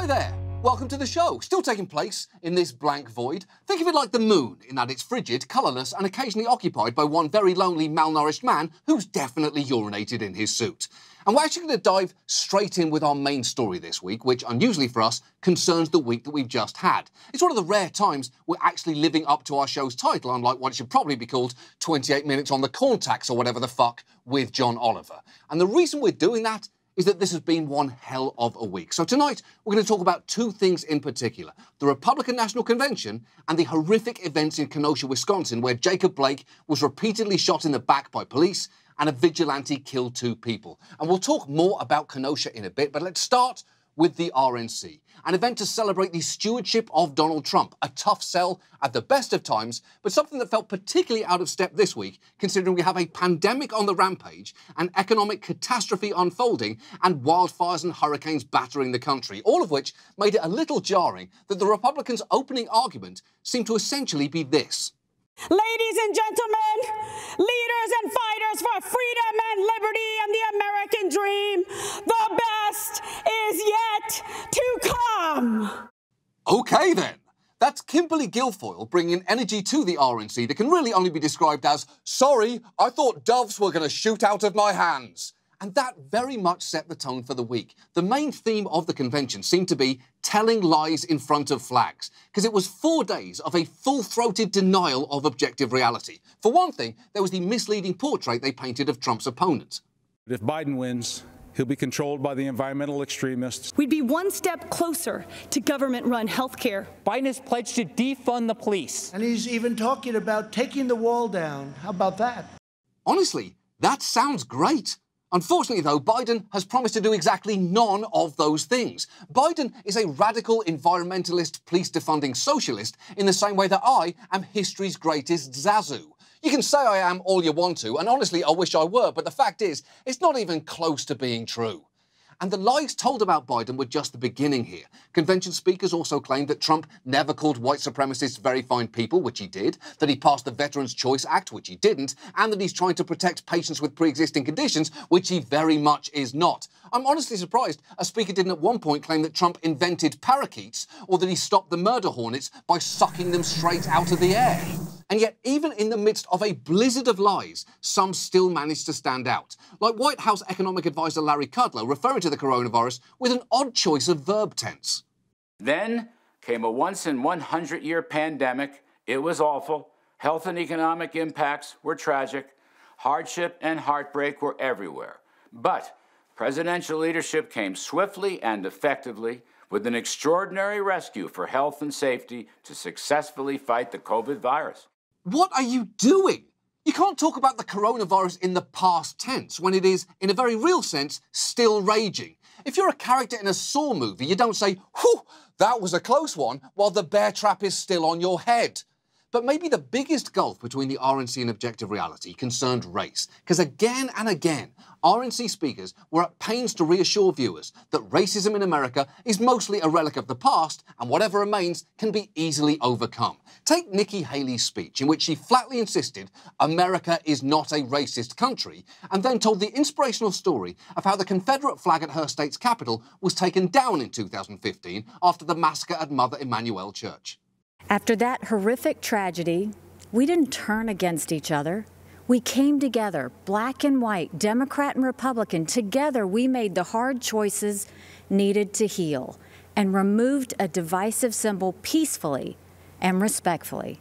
Hi there. Welcome to the show. Still taking place in this blank void. Think of it like the moon, in that it's frigid, colourless, and occasionally occupied by one very lonely, malnourished man who's definitely urinated in his suit. And we're actually going to dive straight in with our main story this week, which, unusually for us, concerns the week that we've just had. It's one of the rare times we're actually living up to our show's title, unlike what it should probably be called 28 Minutes on the Corn Tax or whatever the fuck with John Oliver. And the reason we're doing that is that this has been one hell of a week. So tonight, we're going to talk about two things in particular the Republican National Convention and the horrific events in Kenosha, Wisconsin, where Jacob Blake was repeatedly shot in the back by police and a vigilante killed two people. And we'll talk more about Kenosha in a bit, but let's start with the RNC, an event to celebrate the stewardship of Donald Trump, a tough sell at the best of times, but something that felt particularly out of step this week, considering we have a pandemic on the rampage, an economic catastrophe unfolding, and wildfires and hurricanes battering the country, all of which made it a little jarring that the Republicans' opening argument seemed to essentially be this. Ladies and gentlemen, leaders and fighters for freedom and liberty and the American Okay then. That's Kimberly Guilfoyle bringing energy to the RNC that can really only be described as, sorry, I thought doves were going to shoot out of my hands. And that very much set the tone for the week. The main theme of the convention seemed to be telling lies in front of flags, because it was four days of a full throated denial of objective reality. For one thing, there was the misleading portrait they painted of Trump's opponent. If Biden wins, he'll be controlled by the environmental extremists. We'd be one step closer to government run health care. Biden has pledged to defund the police. And he's even talking about taking the wall down. How about that? Honestly, that sounds great. Unfortunately, though, Biden has promised to do exactly none of those things. Biden is a radical environmentalist, police defunding socialist in the same way that I am history's greatest Zazu. You can say I am all you want to, and honestly, I wish I were, but the fact is, it's not even close to being true. And the lies told about Biden were just the beginning here. Convention speakers also claimed that Trump never called white supremacists very fine people, which he did, that he passed the Veterans Choice Act, which he didn't, and that he's trying to protect patients with pre existing conditions, which he very much is not. I'm honestly surprised a speaker didn't at one point claim that Trump invented parakeets or that he stopped the murder hornets by sucking them straight out of the air. And yet, even in the midst of a blizzard of lies, some still managed to stand out. Like White House economic advisor Larry Kudlow referring to the coronavirus with an odd choice of verb tense. Then came a once in 100 year pandemic. It was awful. Health and economic impacts were tragic. Hardship and heartbreak were everywhere. But presidential leadership came swiftly and effectively with an extraordinary rescue for health and safety to successfully fight the COVID virus. What are you doing? You can't talk about the coronavirus in the past tense when it is, in a very real sense, still raging. If you're a character in a Saw movie, you don't say, whew, that was a close one, while the bear trap is still on your head. But maybe the biggest gulf between the RNC and objective reality concerned race. Because again and again, RNC speakers were at pains to reassure viewers that racism in America is mostly a relic of the past and whatever remains can be easily overcome. Take Nikki Haley's speech, in which she flatly insisted America is not a racist country, and then told the inspirational story of how the Confederate flag at her state's capital was taken down in 2015 after the massacre at Mother Emanuel Church. After that horrific tragedy, we didn't turn against each other. We came together, black and white, Democrat and Republican. Together, we made the hard choices needed to heal and removed a divisive symbol peacefully and respectfully.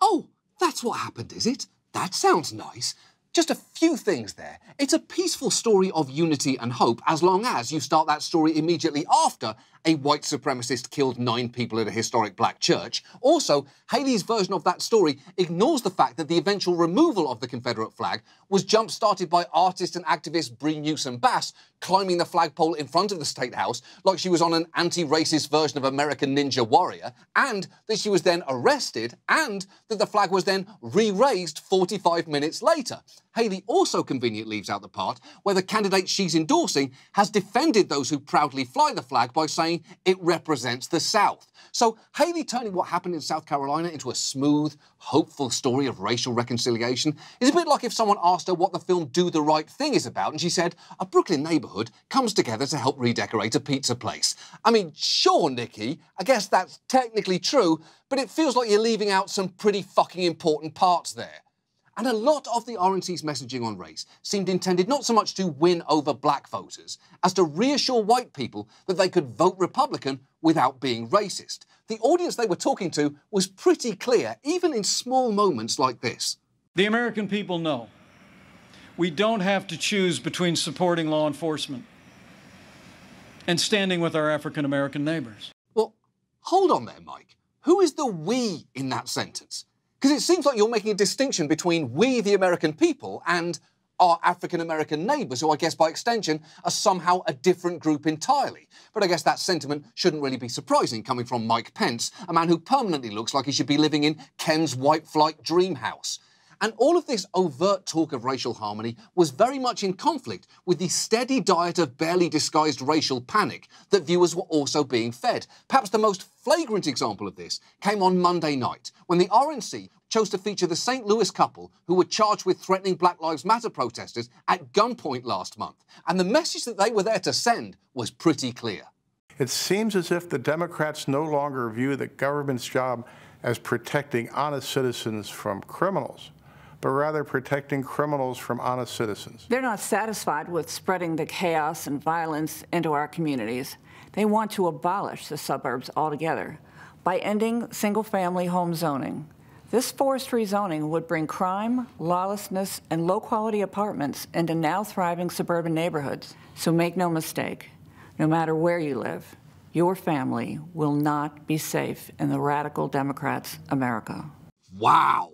Oh, that's what happened, is it? That sounds nice. Just a few things there. It's a peaceful story of unity and hope as long as you start that story immediately after a white supremacist killed nine people at a historic black church. Also, Haley's version of that story ignores the fact that the eventual removal of the Confederate flag was jump started by artist and activist Bree Newsome Bass climbing the flagpole in front of the State House like she was on an anti racist version of American Ninja Warrior, and that she was then arrested, and that the flag was then re raised 45 minutes later. Haley also conveniently leaves out the part where the candidate she's endorsing has defended those who proudly fly the flag by saying it represents the South. So Haley turning what happened in South Carolina into a smooth, hopeful story of racial reconciliation is a bit like if someone asked her what the film Do the Right Thing is about and she said, a Brooklyn neighborhood comes together to help redecorate a pizza place. I mean, sure, Nikki, I guess that's technically true, but it feels like you're leaving out some pretty fucking important parts there. And a lot of the RNC's messaging on race seemed intended not so much to win over black voters as to reassure white people that they could vote Republican without being racist. The audience they were talking to was pretty clear, even in small moments like this. The American people know we don't have to choose between supporting law enforcement and standing with our African American neighbors. Well, hold on there, Mike. Who is the we in that sentence? Because it seems like you're making a distinction between we, the American people, and our African American neighbours, who I guess by extension are somehow a different group entirely. But I guess that sentiment shouldn't really be surprising coming from Mike Pence, a man who permanently looks like he should be living in Ken's white flight dream house. And all of this overt talk of racial harmony was very much in conflict with the steady diet of barely disguised racial panic that viewers were also being fed. Perhaps the most flagrant example of this came on Monday night when the RNC chose to feature the St. Louis couple who were charged with threatening Black Lives Matter protesters at gunpoint last month. And the message that they were there to send was pretty clear. It seems as if the Democrats no longer view the government's job as protecting honest citizens from criminals but rather protecting criminals from honest citizens. They're not satisfied with spreading the chaos and violence into our communities. They want to abolish the suburbs altogether by ending single family home zoning. This forced rezoning would bring crime, lawlessness, and low quality apartments into now thriving suburban neighborhoods. So make no mistake, no matter where you live, your family will not be safe in the radical Democrats' America. Wow.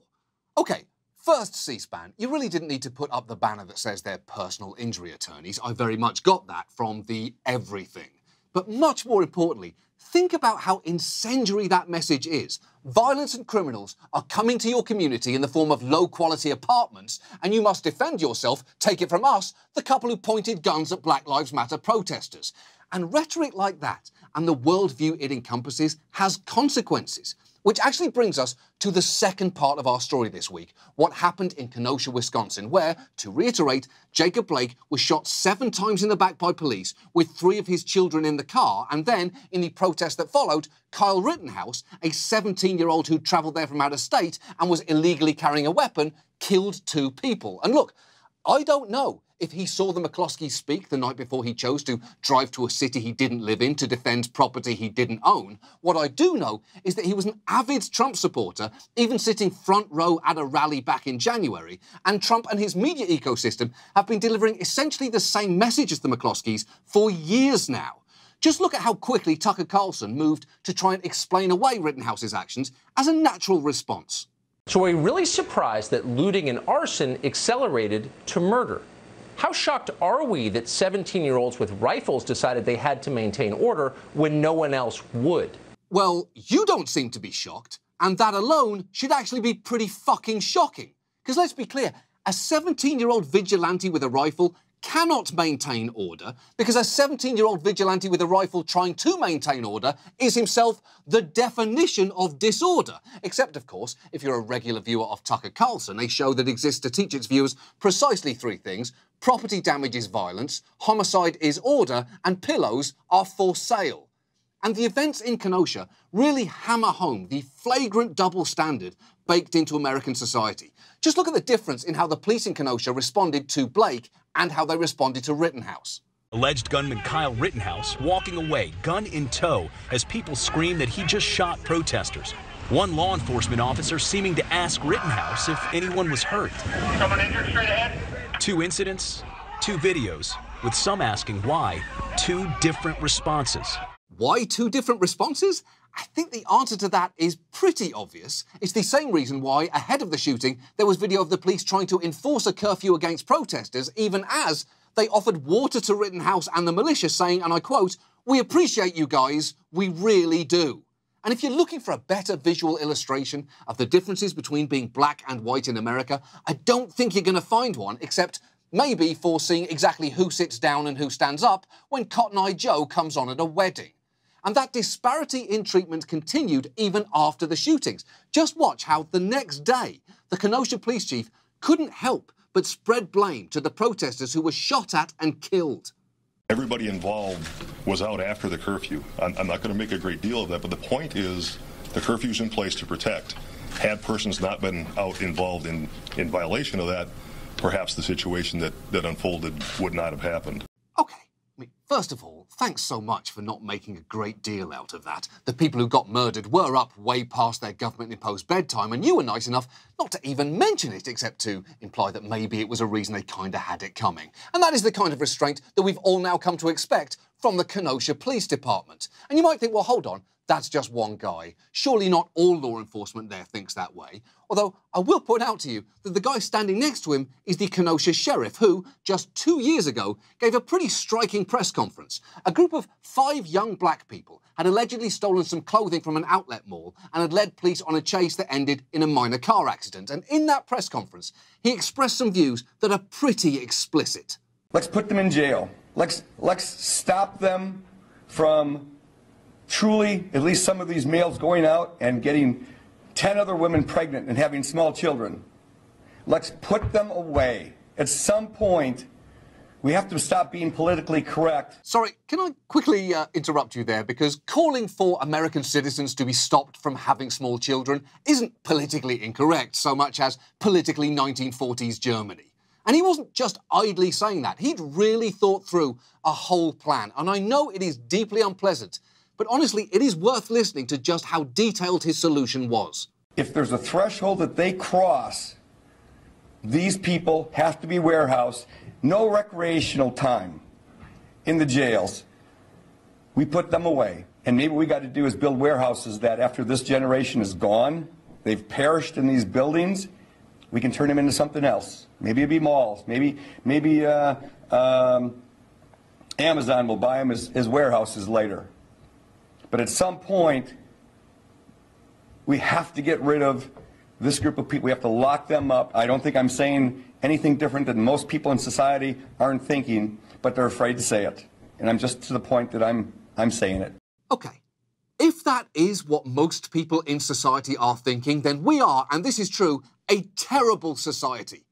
Okay, First, C SPAN, you really didn't need to put up the banner that says they're personal injury attorneys. I very much got that from the everything. But much more importantly, think about how incendiary that message is. Violence and criminals are coming to your community in the form of low quality apartments, and you must defend yourself, take it from us, the couple who pointed guns at Black Lives Matter protesters. And rhetoric like that, and the worldview it encompasses, has consequences. Which actually brings us to the second part of our story this week what happened in Kenosha, Wisconsin, where, to reiterate, Jacob Blake was shot seven times in the back by police with three of his children in the car. And then, in the protest that followed, Kyle Rittenhouse, a 17 year old who travelled there from out of state and was illegally carrying a weapon, killed two people. And look, I don't know if he saw the McCloskeys speak the night before he chose to drive to a city he didn't live in to defend property he didn't own. What I do know is that he was an avid Trump supporter, even sitting front row at a rally back in January. And Trump and his media ecosystem have been delivering essentially the same message as the McCloskeys for years now. Just look at how quickly Tucker Carlson moved to try and explain away Rittenhouse's actions as a natural response. So are we really surprised that looting and arson accelerated to murder? How shocked are we that 17 year olds with rifles decided they had to maintain order when no one else would? Well, you don't seem to be shocked, and that alone should actually be pretty fucking shocking. Because let's be clear, a 17 year old vigilante with a rifle cannot maintain order because a 17 year old vigilante with a rifle trying to maintain order is himself the definition of disorder. Except, of course, if you're a regular viewer of Tucker Carlson, a show that exists to teach its viewers precisely three things property damage is violence, homicide is order, and pillows are for sale. And the events in Kenosha really hammer home the flagrant double standard baked into American society. Just look at the difference in how the police in Kenosha responded to Blake and how they responded to Rittenhouse. Alleged gunman Kyle Rittenhouse walking away, gun in tow, as people scream that he just shot protesters. One law enforcement officer seeming to ask Rittenhouse if anyone was hurt. Someone injured straight ahead? Two incidents, two videos, with some asking why, two different responses. Why two different responses? I think the answer to that is pretty obvious. It's the same reason why, ahead of the shooting, there was video of the police trying to enforce a curfew against protesters, even as they offered water to Rittenhouse and the militia, saying, and I quote, We appreciate you guys, we really do. And if you're looking for a better visual illustration of the differences between being black and white in America, I don't think you're going to find one, except maybe for seeing exactly who sits down and who stands up when Cotton Eye Joe comes on at a wedding. And that disparity in treatment continued even after the shootings. Just watch how the next day, the Kenosha police chief couldn't help but spread blame to the protesters who were shot at and killed. Everybody involved was out after the curfew. I'm, I'm not going to make a great deal of that, but the point is the curfew's in place to protect. Had persons not been out involved in, in violation of that, perhaps the situation that, that unfolded would not have happened. Okay, Mean, first of all, thanks so much for not making a great deal out of that. The people who got murdered were up way past their government imposed bedtime, and you were nice enough not to even mention it, except to imply that maybe it was a reason they kinda had it coming. And that is the kind of restraint that we've all now come to expect from the Kenosha Police Department. And you might think, well, hold on, that's just one guy. Surely not all law enforcement there thinks that way. Although I will point out to you that the guy standing next to him is the Kenosha sheriff, who, just two years ago, gave a pretty striking press conference. A group of five young black people had allegedly stolen some clothing from an outlet mall and had led police on a chase that ended in a minor car accident. And in that press conference, he expressed some views that are pretty explicit. Let's put them in jail. Let's, let's stop them from truly, at least some of these males going out and getting 10 other women pregnant and having small children. Let's put them away. At some point, we have to stop being politically correct. Sorry, can I quickly uh, interrupt you there? Because calling for American citizens to be stopped from having small children isn't politically incorrect so much as politically 1940s Germany. And he wasn't just idly saying that, he'd really thought through a whole plan. And I know it is deeply unpleasant but honestly, it is worth listening to just how detailed his solution was. If there's a threshold that they cross, these people have to be warehoused. No recreational time in the jails. We put them away. And maybe we got to do is build warehouses that after this generation is gone, they've perished in these buildings, we can turn them into something else. Maybe it'd be malls. Maybe, maybe uh, um, Amazon will buy them as, as warehouses later. But at some point, we have to get rid of this group of people. We have to lock them up. I don't think I'm saying anything different than most people in society aren't thinking, but they're afraid to say it. And I'm just to the point that I'm, I'm saying it. Okay. If that is what most people in society are thinking, then we are, and this is true, a terrible society.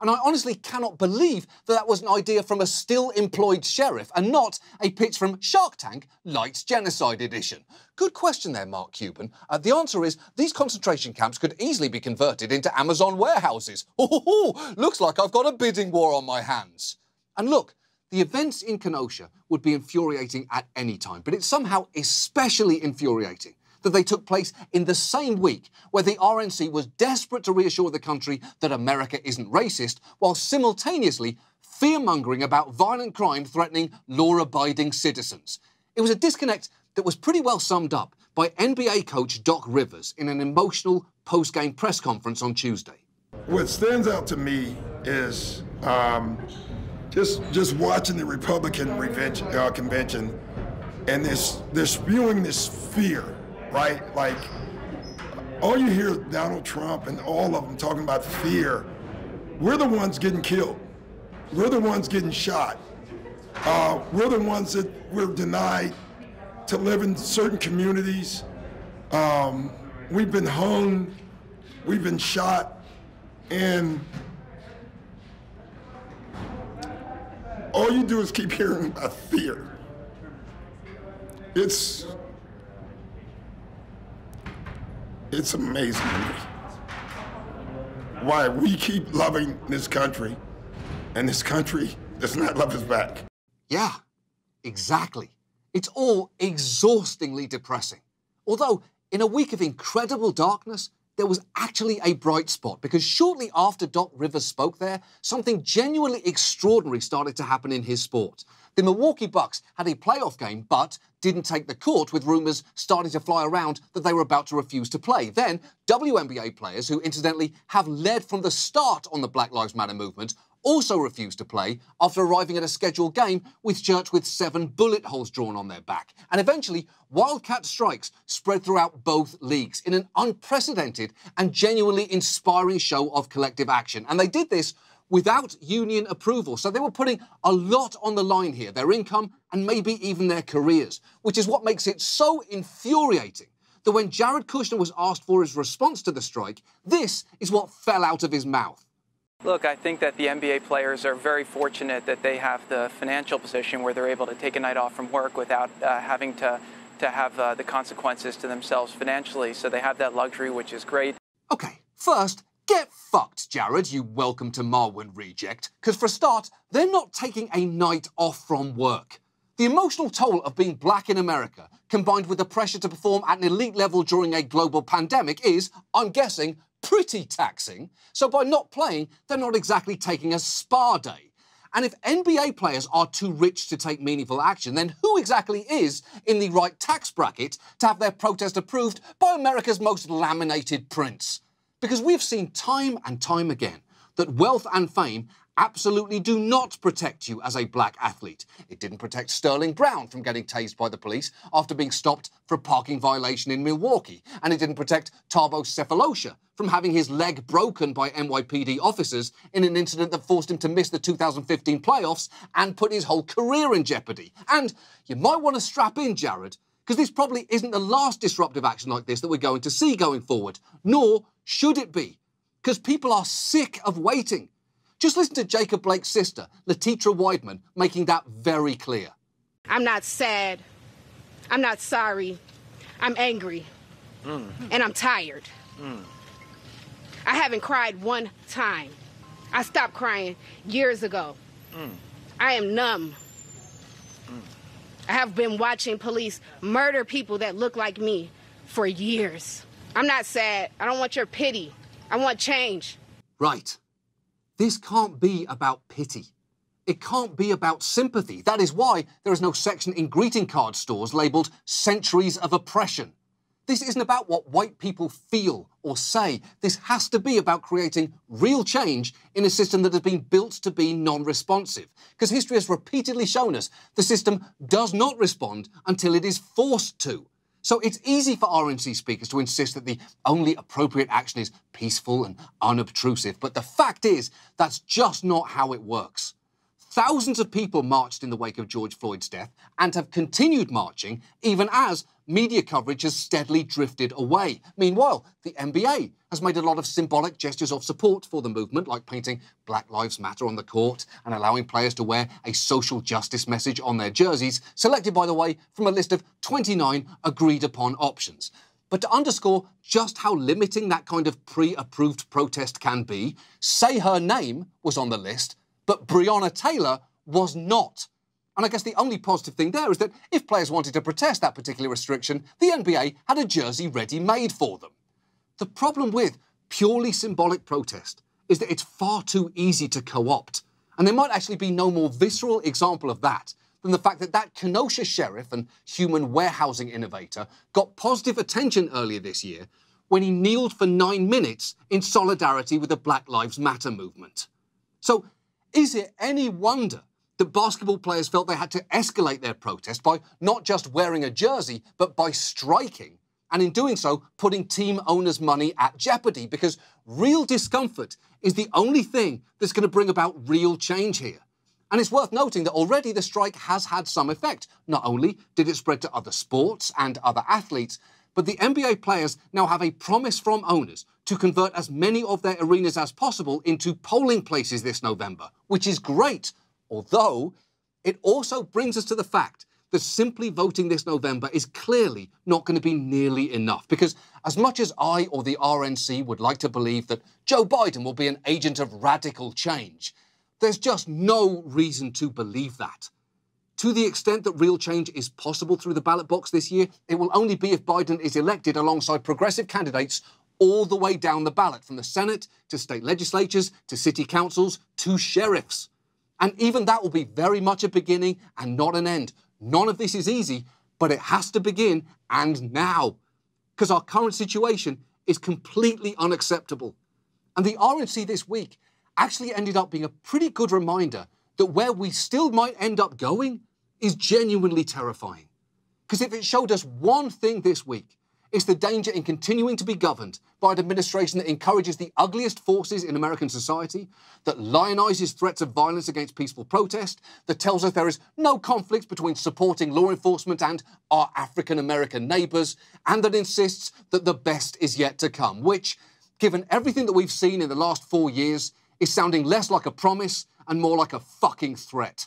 And I honestly cannot believe that that was an idea from a still employed sheriff and not a pitch from Shark Tank Lights Genocide Edition. Good question there, Mark Cuban. Uh, the answer is these concentration camps could easily be converted into Amazon warehouses. Oh, looks like I've got a bidding war on my hands. And look, the events in Kenosha would be infuriating at any time, but it's somehow especially infuriating that they took place in the same week where the RNC was desperate to reassure the country that America isn't racist, while simultaneously fear mongering about violent crime threatening law abiding citizens. It was a disconnect that was pretty well summed up by NBA coach Doc Rivers in an emotional post game press conference on Tuesday. What stands out to me is um, just just watching the Republican uh, convention and this they're spewing this fear right? Like, all you hear is Donald Trump and all of them talking about fear. We're the ones getting killed. We're the ones getting shot. Uh, we're the ones that we're denied to live in certain communities. Um, we've been hung, we've been shot, and all you do is keep hearing about fear. It's it's amazing to me why we keep loving this country and this country does not love us back. Yeah, exactly. It's all exhaustingly depressing. Although, in a week of incredible darkness, there was actually a bright spot because shortly after Doc Rivers spoke there, something genuinely extraordinary started to happen in his sport. The Milwaukee Bucks had a playoff game, but didn't take the court with rumours starting to fly around that they were about to refuse to play. Then, WNBA players, who incidentally have led from the start on the Black Lives Matter movement, also refused to play after arriving at a scheduled game with shirts with seven bullet holes drawn on their back. And eventually, wildcat strikes spread throughout both leagues in an unprecedented and genuinely inspiring show of collective action. And they did this without union approval. So they were putting a lot on the line here their income and maybe even their careers, which is what makes it so infuriating that when Jared Kushner was asked for his response to the strike, this is what fell out of his mouth. Look, I think that the NBA players are very fortunate that they have the financial position where they're able to take a night off from work without uh, having to, to have uh, the consequences to themselves financially. So they have that luxury, which is great. Okay, first, Get fucked, Jared, you welcome to Marwen reject. Because for a start, they're not taking a night off from work. The emotional toll of being black in America, combined with the pressure to perform at an elite level during a global pandemic, is, I'm guessing, pretty taxing. So by not playing, they're not exactly taking a spa day. And if NBA players are too rich to take meaningful action, then who exactly is in the right tax bracket to have their protest approved by America's most laminated prince? Because we've seen time and time again that wealth and fame absolutely do not protect you as a black athlete. It didn't protect Sterling Brown from getting tased by the police after being stopped for a parking violation in Milwaukee. And it didn't protect Thabo Sefolosha from having his leg broken by NYPD officers in an incident that forced him to miss the 2015 playoffs and put his whole career in jeopardy. And you might want to strap in, Jared, because this probably isn't the last disruptive action like this that we're going to see going forward, nor should it be, because people are sick of waiting. Just listen to Jacob Blake's sister, Letetra Widman, making that very clear. I'm not sad. I'm not sorry. I'm angry. Mm. And I'm tired. Mm. I haven't cried one time. I stopped crying years ago. Mm. I am numb. I have been watching police murder people that look like me for years. I'm not sad. I don't want your pity. I want change. Right. This can't be about pity. It can't be about sympathy. That is why there is no section in greeting card stores labeled Centuries of Oppression. This isn't about what white people feel or say. This has to be about creating real change in a system that has been built to be non responsive. Because history has repeatedly shown us the system does not respond until it is forced to. So it's easy for RNC speakers to insist that the only appropriate action is peaceful and unobtrusive, but the fact is that's just not how it works. Thousands of people marched in the wake of George Floyd's death and have continued marching even as media coverage has steadily drifted away. Meanwhile, the NBA has made a lot of symbolic gestures of support for the movement, like painting Black Lives Matter on the court and allowing players to wear a social justice message on their jerseys, selected, by the way, from a list of 29 agreed upon options. But to underscore just how limiting that kind of pre approved protest can be, Say Her Name was on the list, but Breonna Taylor was not. And I guess the only positive thing there is that if players wanted to protest that particular restriction, the NBA had a jersey ready made for them. The problem with purely symbolic protest is that it's far too easy to co opt. And there might actually be no more visceral example of that than the fact that that Kenosha sheriff and human warehousing innovator got positive attention earlier this year when he kneeled for nine minutes in solidarity with the Black Lives Matter movement. So is it any wonder that basketball players felt they had to escalate their protest by not just wearing a jersey, but by striking? And in doing so, putting team owners' money at jeopardy because real discomfort is the only thing that's going to bring about real change here. And it's worth noting that already the strike has had some effect. Not only did it spread to other sports and other athletes, but the NBA players now have a promise from owners to convert as many of their arenas as possible into polling places this November, which is great. Although, it also brings us to the fact that simply voting this November is clearly not going to be nearly enough. Because as much as I or the RNC would like to believe that Joe Biden will be an agent of radical change, there's just no reason to believe that. To the extent that real change is possible through the ballot box this year, it will only be if Biden is elected alongside progressive candidates all the way down the ballot, from the Senate to state legislatures to city councils to sheriffs. And even that will be very much a beginning and not an end. None of this is easy, but it has to begin and now. Because our current situation is completely unacceptable. And the RNC this week actually ended up being a pretty good reminder that where we still might end up going is genuinely terrifying. Because if it showed us one thing this week, it's the danger in continuing to be governed by an administration that encourages the ugliest forces in American society, that lionizes threats of violence against peaceful protest, that tells us there is no conflict between supporting law enforcement and our African American neighbors, and that insists that the best is yet to come, which, given everything that we've seen in the last four years, is sounding less like a promise and more like a fucking threat.